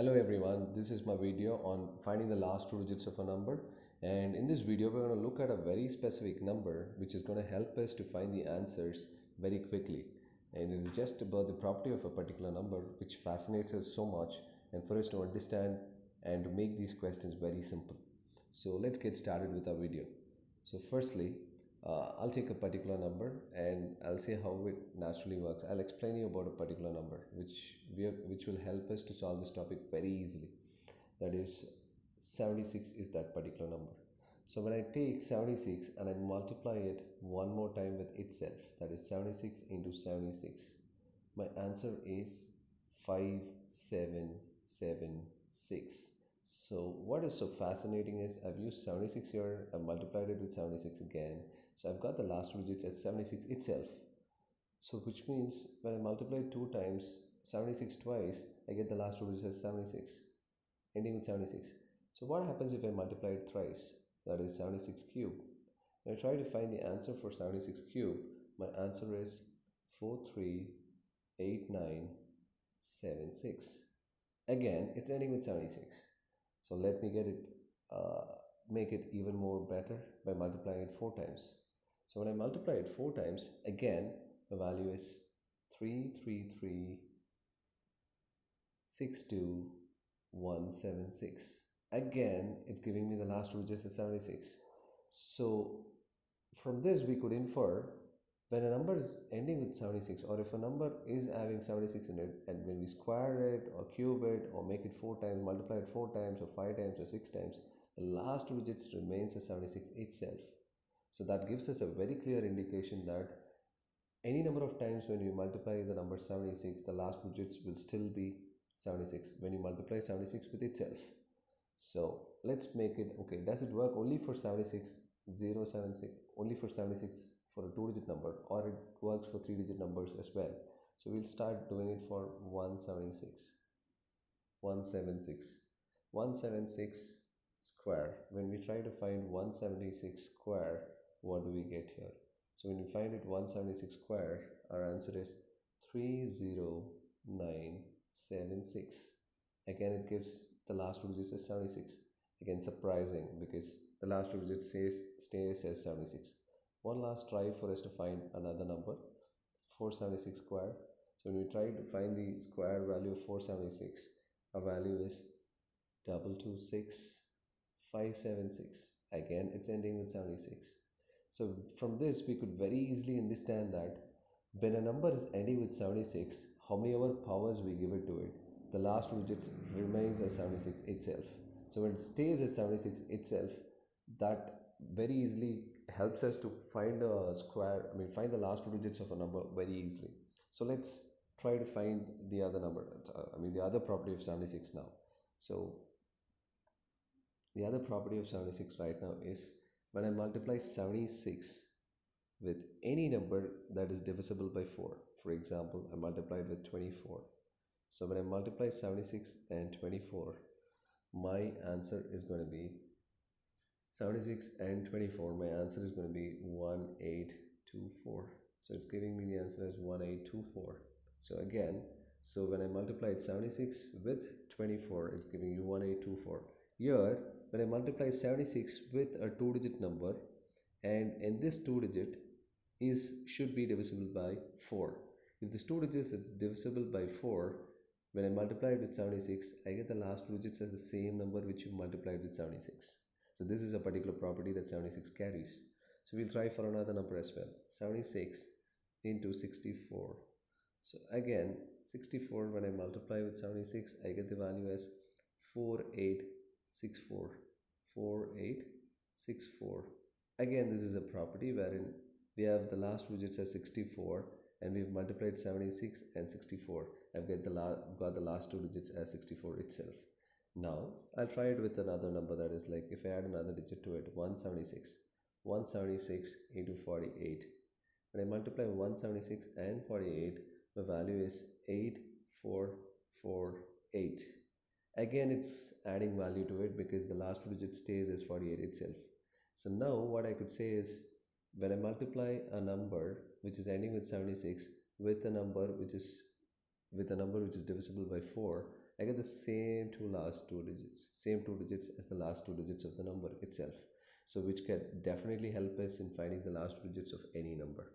Hello everyone, this is my video on finding the last two digits of a number and in this video we're going to look at a very specific number which is going to help us to find the answers very quickly and it is just about the property of a particular number which fascinates us so much and for us to understand and to make these questions very simple. So let's get started with our video. So firstly uh, I'll take a particular number and I'll say how it naturally works. I'll explain you about a particular number which we which will help us to solve this topic very easily. That is 76 is that particular number. So when I take 76 and I multiply it one more time with itself, that is 76 into 76, my answer is 5776. So what is so fascinating is I've used 76 here, I multiplied it with 76 again. So I've got the last two digits as 76 itself. So which means when I multiply 2 times 76 twice, I get the last two digits as 76, ending with 76. So what happens if I multiply it thrice? That is 76 cube. When I try to find the answer for 76 cube, my answer is 438976. Again, it's ending with 76. So let me get it, uh, make it even more better by multiplying it 4 times. So when I multiply it 4 times, again, the value is 33362176. Again, it's giving me the last two digits is 76. So from this, we could infer when a number is ending with 76 or if a number is having 76 in it and when we square it or cube it or make it 4 times, multiply it 4 times or 5 times or 6 times, the last two digits remains as 76 itself. So that gives us a very clear indication that any number of times when you multiply the number 76, the last digits will still be 76 when you multiply 76 with itself. So let's make it, okay, does it work only for 76, 076, only for 76 for a two digit number or it works for three digit numbers as well. So we'll start doing it for 176, 176, 176 square. When we try to find 176 square, what do we get here? So when we find it 176 square, our answer is 30976. Again, it gives the last two digits as 76. Again, surprising because the last two digits stays, stays as 76. One last try for us to find another number, 476 square. So when we try to find the square value of 476, our value is 226576. Again, it's ending with 76. So from this, we could very easily understand that when a number is ending with 76, how many other powers we give it to it, the last two digits remains as 76 itself. So when it stays at 76 itself, that very easily helps us to find a square, I mean find the last two digits of a number very easily. So let's try to find the other number, I mean the other property of 76 now. So the other property of 76 right now is when I multiply 76 with any number that is divisible by 4. For example, I multiplied with 24. So when I multiply 76 and 24, my answer is going to be 76 and 24. My answer is going to be 1824. So it's giving me the answer as 1824. So again, so when I multiplied 76 with 24, it's giving you 1824. Here, when I multiply 76 with a two digit number and in this two digit is should be divisible by 4. If this two digits is divisible by 4, when I multiply it with 76, I get the last two digits as the same number which you multiplied with 76. So this is a particular property that 76 carries. So we'll try for another number as well. 76 into 64. So again, 64 when I multiply with 76, I get the value as 48 64 4864 again this is a property wherein we have the last digits as 64 and we've multiplied 76 and 64 I've got the, got the last two digits as 64 itself. Now I'll try it with another number that is like if I add another digit to it 176 176 into 48 when I multiply 176 and 48 the value is 8448 again it's adding value to it because the last two digit stays as 48 itself so now what i could say is when i multiply a number which is ending with 76 with a number which is with a number which is divisible by 4 I get the same two last two digits, same two digits as the last two digits of the number itself. So which can definitely help us in finding the last two digits of any number.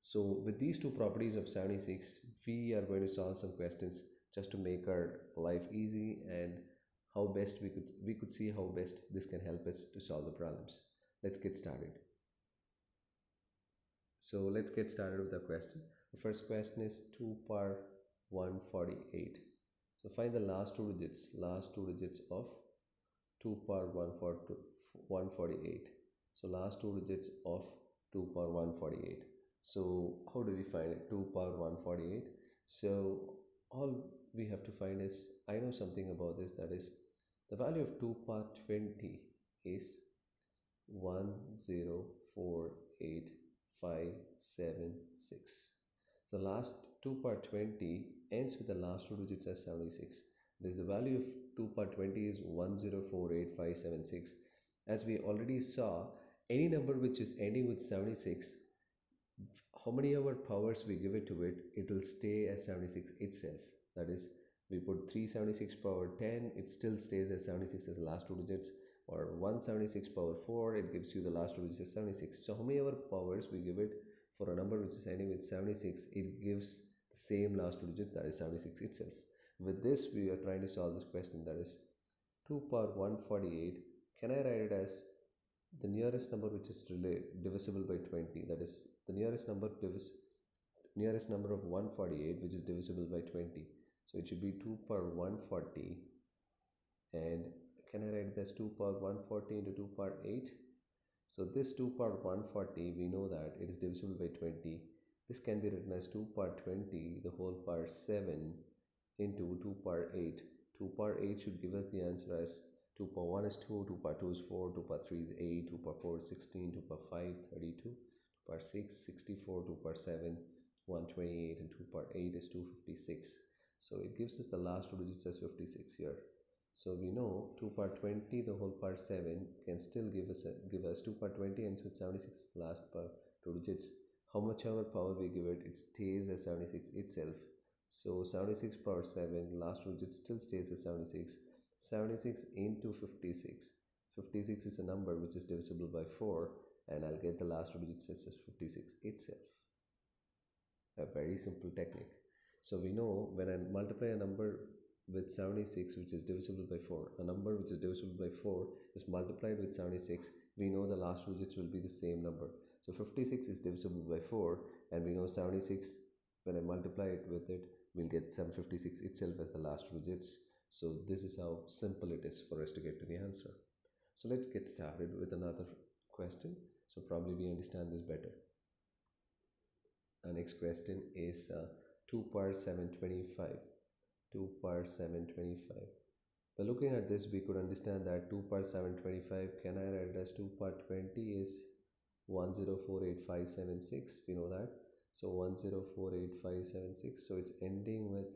So with these two properties of 76, we are going to solve some questions just to make our life easy and how best we could we could see how best this can help us to solve the problems. Let's get started. So let's get started with the question. The first question is 2 power 148. So find the last two digits, last two digits of 2 power 148. So last two digits of 2 power 148. So how do we find it? 2 power 148. So all we have to find is, I know something about this, that is the value of 2 power 20 is 1048576. So last 2 power 20 ends with the last two digits as 76. This the value of 2 power 20 is 1048576. As we already saw, any number which is ending with 76 how many our powers we give it to it it will stay as 76 itself that is we put 376 power 10 it still stays as 76 as last two digits. Or 176 power 4 it gives you the last two digits as 76 so how many our powers we give it for a number which is ending with 76 it gives the same last two digits that is 76 itself. With this we are trying to solve this question that is 2 power 148 can I write it as the nearest number which is divisible by 20 that is the nearest number divis nearest number of 148 which is divisible by 20 so it should be 2 power 140 and can I write this 2 power 140 into 2 power 8 so this 2 power 140 we know that it is divisible by 20 this can be written as 2 power 20 the whole power 7 into 2 power 8 2 power 8 should give us the answer as 2 power 1 is 2, 2 power 2 is 4, 2 power 3 is 8, 2 power 4 is 16, 2 power 5 32, 2 power 6 64, 2 power 7 128 and 2 power 8 is 256. So it gives us the last two digits as 56 here. So we know 2 power 20 the whole power 7 can still give us a, give us 2 power 20 and with 76 is the last power two digits. How much ever power we give it, it stays as 76 itself. So 76 power 7 last two digits still stays as 76 76 into 56. 56 is a number which is divisible by 4 and I'll get the last two digits as 56 itself. A very simple technique. So we know when I multiply a number with 76 which is divisible by 4, a number which is divisible by 4 is multiplied with 76, we know the last two digits will be the same number. So 56 is divisible by 4 and we know 76 when I multiply it with it we'll get 756 itself as the last two digits so this is how simple it is for us to get to the answer. So let's get started with another question. So probably we understand this better. Our next question is uh, 2 power 725. 2 power 725. By looking at this, we could understand that 2 power 725, can I write as 2 power 20 is 1048576. We know that. So 1048576. So it's ending with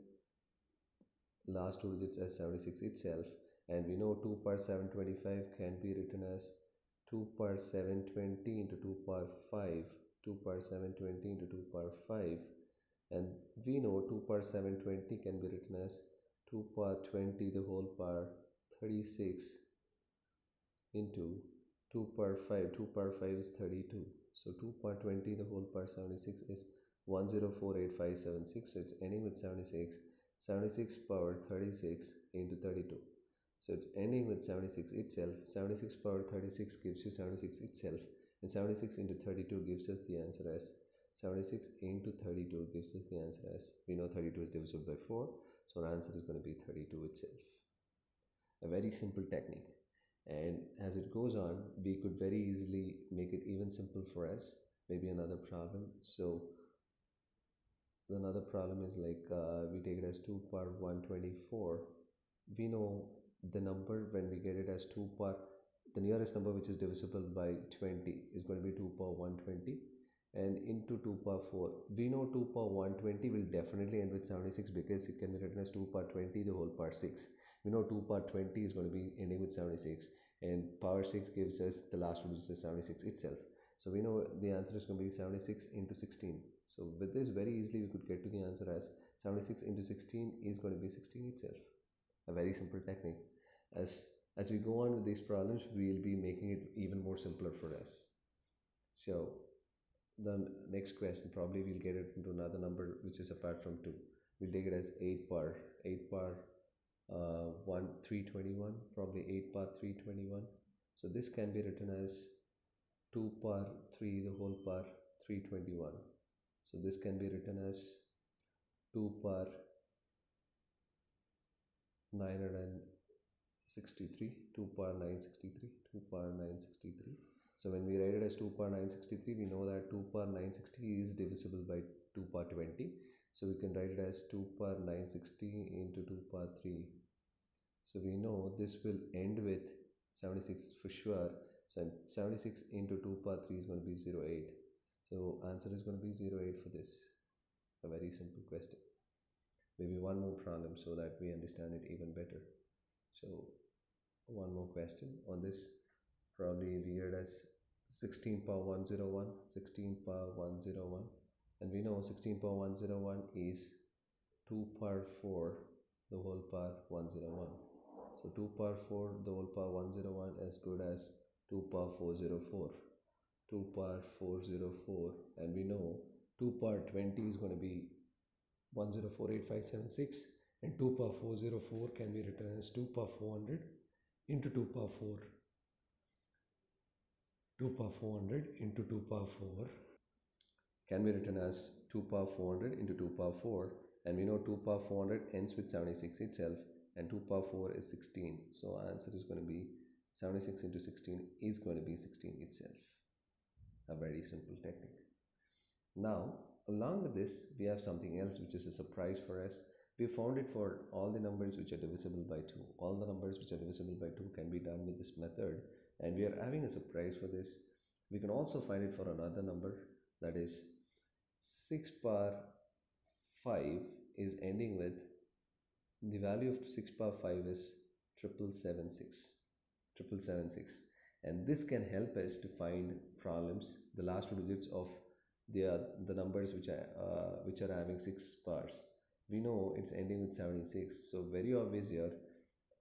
last two digits as 76 itself and we know 2 power 725 can be written as 2 power 720 into 2 power 5 2 power 720 into 2 power 5 and we know 2 power 720 can be written as 2 power 20 the whole power 36 into 2 power 5 2 power 5 is 32 so 2 power 20 the whole power 76 is 1048576 so it's ending with 76 76 power 36 into 32 so it's ending with 76 itself. 76 power 36 gives you 76 itself. And 76 into 32 gives us the answer as 76 into 32 gives us the answer as we know 32 is divisible by 4 so our answer is going to be 32 itself. A very simple technique. And as it goes on we could very easily make it even simple for us maybe another problem. So another problem is like uh, we take it as 2 power 124 we know the number when we get it as 2 power the nearest number which is divisible by 20 is going to be 2 power 120 and into 2 power 4 we know 2 power 120 will definitely end with 76 because it can be written as 2 power 20 the whole power 6 we know 2 power 20 is going to be ending with 76 and power 6 gives us the last one which is 76 itself. So we know the answer is going to be 76 into 16. So with this very easily we could get to the answer as 76 into 16 is going to be 16 itself. a very simple technique. As as we go on with these problems we'll be making it even more simpler for us. So the next question probably we'll get it into another number which is apart from 2 we'll take it as 8 power 8 power uh, 1 321 probably 8 power 321 so this can be written as 2 power 3 the whole power 321 so this can be written as 2 power 963 2 power 963 2 power 963 so when we write it as 2 power 963 we know that 2 power 960 is divisible by 2 power 20 so we can write it as 2 power 960 into 2 power 3 so we know this will end with 76 for sure. So 76 into 2 power 3 is going to be 08 so answer is going to be 08 for this. A very simple question. Maybe one more problem so that we understand it even better. So one more question on this probably read as 16 power 101 16 power 101 and we know 16 power 101 is 2 power 4 the whole power 101 so 2 power 4 the whole power 101 as good as 2 power 404 2 power 404 and we know 2 power 20 is going to be 1048576 and 2 power 404 can be written as 2 power 400 into 2 power 4 2 power 400 into 2 power 4 can be written as 2 power 400 into 2 power 4 and we know 2 power 400 ends with 76 itself and 2 power 4 is 16 so answer is going to be 76 into 16 is going to be 16 itself. A very simple technique. Now along with this we have something else which is a surprise for us. We found it for all the numbers which are divisible by 2 all the numbers which are divisible by 2 can be done with this method and we are having a surprise for this. We can also find it for another number that is 6 power 5 is ending with the value of 6 power 5 is triple seven six and this can help us to find problems the last two digits of the uh, the numbers which are uh, which are having six powers we know it's ending with 76 so very obvious here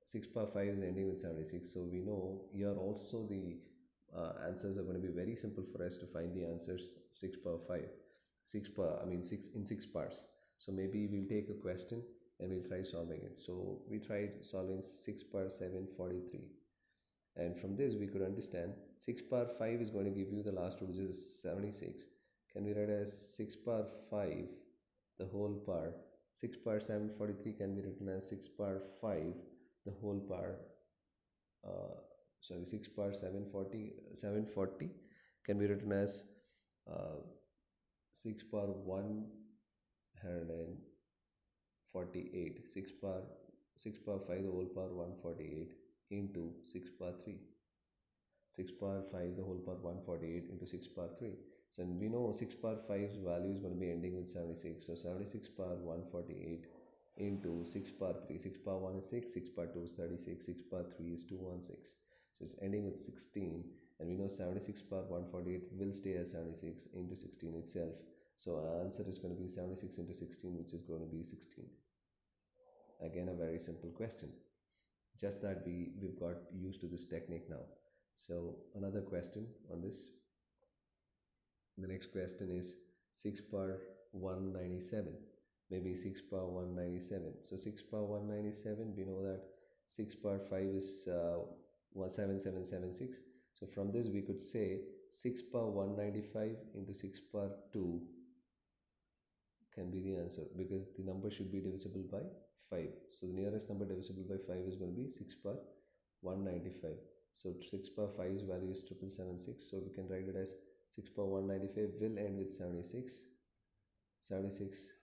6 power 5 is ending with 76 so we know here also the uh, answers are going to be very simple for us to find the answers 6 power 5 6 per i mean 6 in 6 parts. So maybe we'll take a question and we'll try solving it. So we tried solving 6 power 7 43 and from this we could understand 6 power 5 is going to give you the last two digits 76 can we write as 6 power 5 the whole power 6 power 743 can be written as 6 power 5 the whole power uh, sorry 6 power 740 740 can be written as uh, 6 power 148 6 power 6 power 5 the whole power 148 into 6 power 3 6 power 5 the whole power 148 into 6 power 3 so we know 6 power 5's value is going to be ending with 76 so 76 power 148 into 6 power 3 6 power 1 is 6 6 power 2 is 36 6 power 3 is 216 so it's ending with 16 and we know 76 power 148 will stay as 76 into 16 itself. So our answer is going to be 76 into 16 which is going to be 16 again a very simple question. Just that we we've got used to this technique now. So another question on this. The next question is 6 power 197 maybe 6 power 197 so 6 power 197 we know that 6 power 5 is uh, 17776 so from this we could say 6 power 195 into 6 power 2 can be the answer because the number should be divisible by 5 so the nearest number divisible by 5 is going to be 6 power 195 so 6 power 5's value is 7776 so we can write it as 6 power 195 will end with 76 76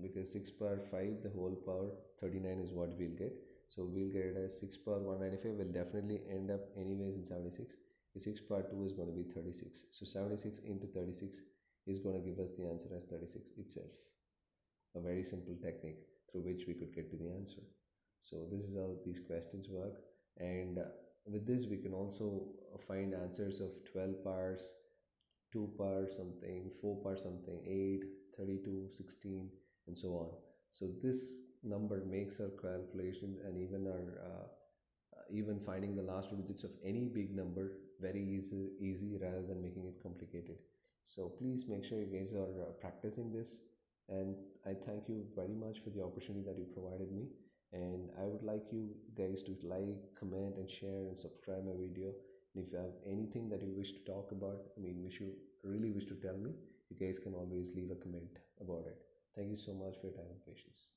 because 6 power 5 the whole power 39 is what we'll get. So we'll get it as 6 power 195 will definitely end up anyways in 76 6 power 2 is going to be 36 so 76 into 36 is going to give us the answer as 36 itself. A very simple technique through which we could get to the answer. So this is how these questions work. And with this we can also find answers of 12 powers 2 power something 4 power something 8 32 16 and so on. So this number makes our calculations and even our uh, even finding the last digits of any big number very easy easy rather than making it complicated. So please make sure you guys are uh, practicing this and i thank you very much for the opportunity that you provided me. And i would like you guys to like comment and share and subscribe my video. And if you have anything that you wish to talk about i mean wish you really wish to tell me you guys can always leave a comment about it thank you so much for your time and patience